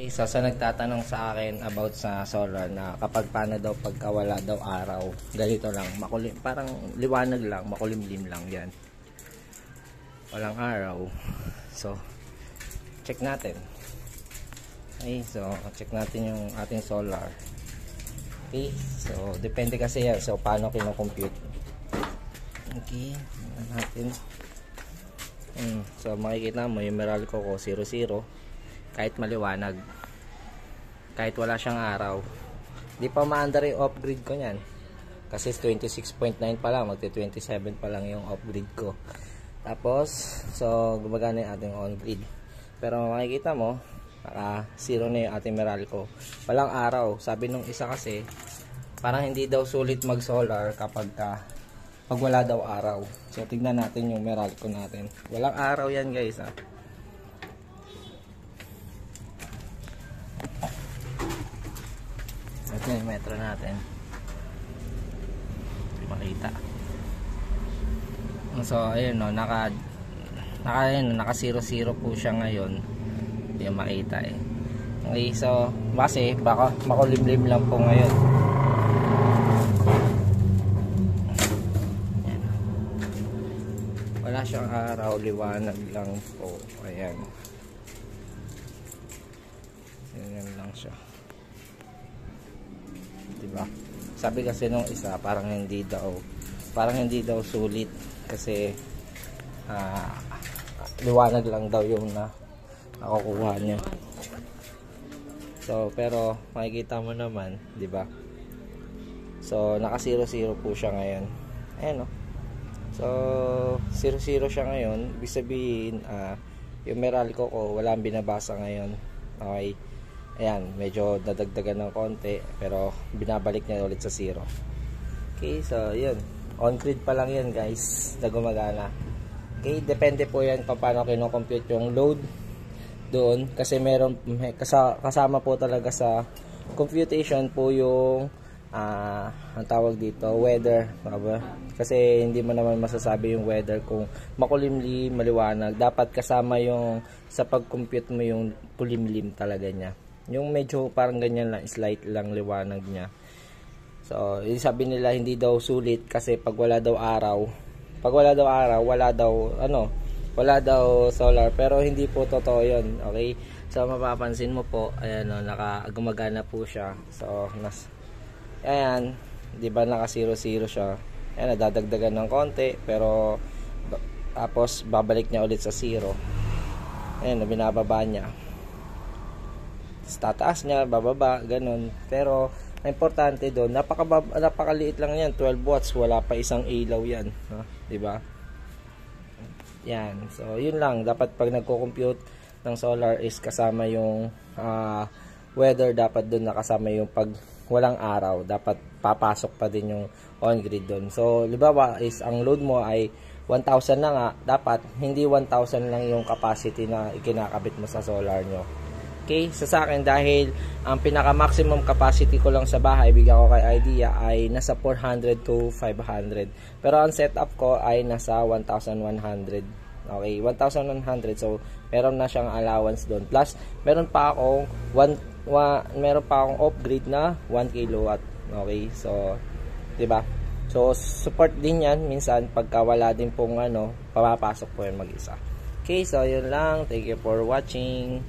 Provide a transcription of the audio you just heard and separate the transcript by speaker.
Speaker 1: Isa sa nagtatanong sa akin about sa solar na kapag paano daw pagka wala daw araw, ganito lang, makulim, parang liwanag lang, makulimlim lang yan. Walang araw. So, check natin. Okay, so check natin yung ating solar. Okay, so depende kasi yan. So, paano kino-compute. Okay, natin. Hmm, so makikita mo yung Meralco ko 00 kahit maliwanag. Kahit wala siyang araw. Di pa maandar yung off grid ko yan kasi 26.9 pa lang magti 27 pa lang yung off grid ko. Tapos so gumagana yung ating on grid pero makikita mo naka zero na yung ating Meralco walang araw. Sabi nung isa kasi parang hindi daw sulit mag solar kapag ka pag wala daw araw. So tignan natin yung Meralco natin. Walang araw yan guys ha ito yung metro natin. Makita so ayun no naka naka ayun, naka 00 po siya ngayon. Hindi makita eh. Okay so kasi baka makulimlim lang po ngayon. Wala siyang araw liwanag lang po. Ayan. Ganyan lang siya. Ba? Sabi kasi nung isa, parang hindi daw parang hindi daw sulit kasi ah, liwanag lang daw yung na nakukuha niya. So, pero makikita mo naman, 'di ba? So, naka 00 po siya ngayon. Ayan oh. So, 00 siya ngayon. Ibig sabihin, ah, yung Meralco ko, wala binabasa ngayon. Okay. Ayan, medyo dadagdagan ng konti pero binabalik niya ulit sa zero. Okay, so yun. On grid pa lang yan guys na gumagana. Okay, depende po yan kung paano kino-compute yung load doon kasi meron kasama po talaga sa computation po yung uh, ang tawag dito weather diba? kasi hindi mo naman masasabi yung weather kung makulimlim maliwanag dapat kasama yung sa pag-compute mo yung kulimlim talaga niya yung medyo parang ganyan lang, slight lang liwanag niya. So, sabi nila hindi daw sulit kasi pag wala daw araw, pag wala daw araw, wala daw, ano, wala daw solar. Pero hindi po totoo yun, okay? So, mapapansin mo po, ayan o, naka, gumagana po siya. So, nas, ayan, di ba naka 0-0 siya. Ayan, nadadagdagan ng konti, pero, tapos, babalik niya ulit sa 0. Ayan, binababa niya tataas niya, bababa, ganun. Pero, ang importante doon, napaka napakaliit lang yan, 12 watts, wala pa isang ilaw yan? 'di ba? Yan. So, yun lang, dapat pag nagko-compute ng solar is kasama yung uh, weather, dapat doon nakasama yung pag walang araw, dapat papasok pa din yung on-grid doon. So, libawa is ang load mo ay 1,000 na nga, dapat hindi 1,000 lang yung capacity na ikinakabit mo sa solar nyo. Okay? Sa sa akin dahil ang pinaka maximum capacity ko lang sa bahay, bigyan ko kay idea ay nasa 400 to 500. Pero ang setup ko ay nasa 1,100. Okay, 1,100. So, meron na siyang allowance doon. Plus, meron pa akong 1 wa, meron pa akong off-grid na 1 kilowatt. Okay, so, 'di ba? So, support din 'yan minsan pagka wala din pong ano, papapasok po 'yan mag-isa. Okay, so yun lang. Thank you for watching.